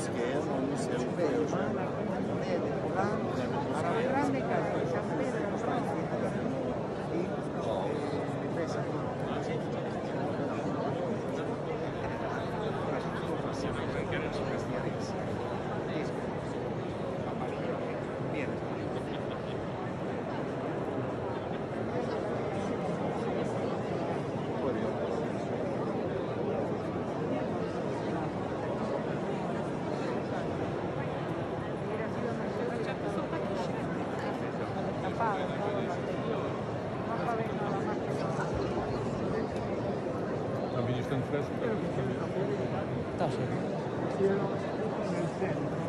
esquerda, no seu Ma vieni stanno fresco? Tá certo. nel centro.